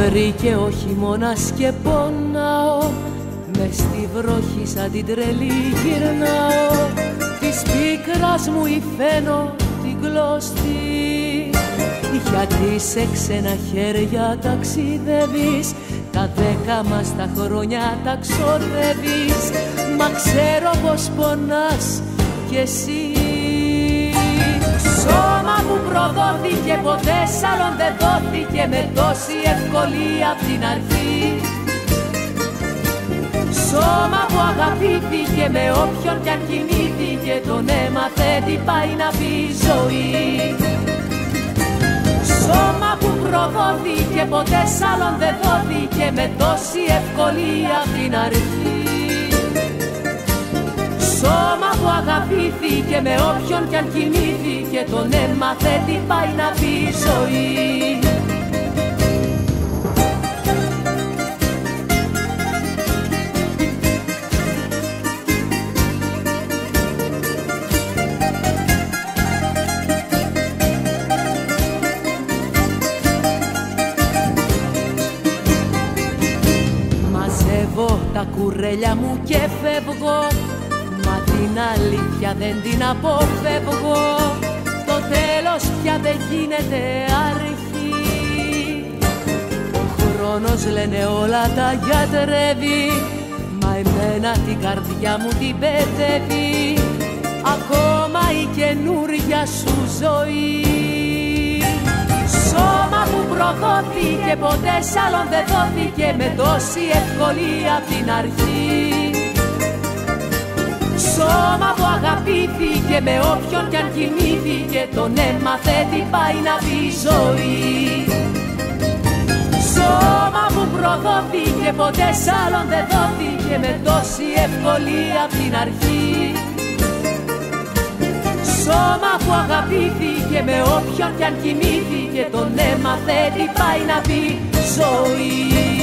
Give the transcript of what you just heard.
βρήκε ο χειμώνας και πονάω. Μες στη βροχή σαν την τρελή γυρνάω. Της πίκρας μου υφαίνω την κλωστή Γιατί σε ξένα χέρια ταξιδεύεις Τα δέκα μας τα χρόνια τα ξοδεύεις Μα ξέρω πως πονάς κι εσύ Σώμα που προδόθηκε ποτέ σ' άλλον δεν δόθηκε με τόση ευκολία από την αρχή. Σώμα που αγαπήθηκε με όποιον κι αν κινήθηκε τον έμαθε τι πάει να πει ζωή. Σώμα που προδόθηκε ποτέ σ' άλλον δεν δόθηκε με τόση ευκολία από την αρχή αγαπήθηκε με όποιον κι αν κινήθηκε τον έμαθε τι πάει να πει ζωή. Μαζεύω τα κουρέλια μου και φεύγω Μα την αλήθεια δεν την αποφεύγω. Το τέλος πια δεν γίνεται αρχή. Ο χρόνος λένε όλα τα γιατρεύει. Μα εμένα την καρδιά μου την παιδεύει Ακόμα η καινούρια σου ζωή. Σώμα που προδόθηκε ποτέ σ' άλλον δεν δόθηκε. Με τόση ευκολία από την αρχή Σώμα που αγαπήθηκε με όποιον κι αν κινήθηκε Τον έμαθε τι πάει να πει ζωή. Σώμα που προδόθηκε ποτέ σ' άλλον δεν δόθηκε Με τόση ευκολία από την αρχή. Σώμα που αγαπήθηκε με όποιον κι αν κινήθηκε Τον έμαθε τι πάει να πει ζωή